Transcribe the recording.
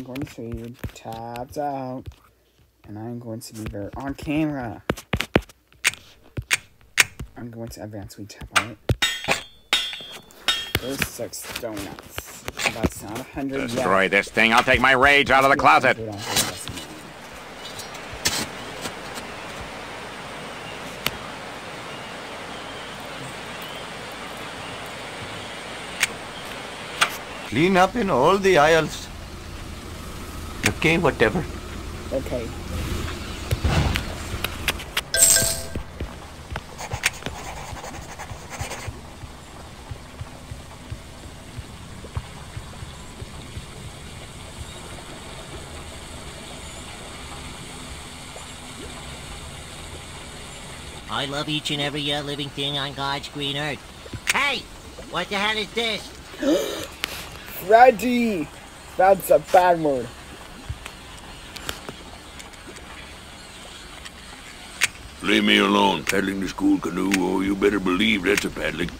I'm going to show you Tapped Out. And I'm going to be very on camera. I'm going to advance we tap on it. There's six donuts. That's not a hundred yet. Destroy this thing. I'll take my rage out of the closet. We don't have this one. Clean up in all the aisles. Okay, whatever. Okay. I love each and every uh, living thing on God's green earth. Hey! What the hell is this? Reggie! That's a bad word. Leave me alone. Paddling the school canoe, oh, you better believe that's a paddling.